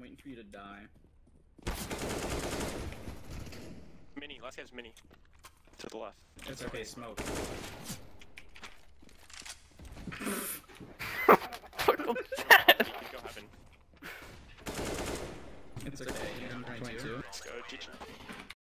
I'm waiting for you to die. Mini. Last guy's mini. To the left. It's okay, smoke. Fuck him. Go heaven. It's okay, I'm 22. Let's go. Teach.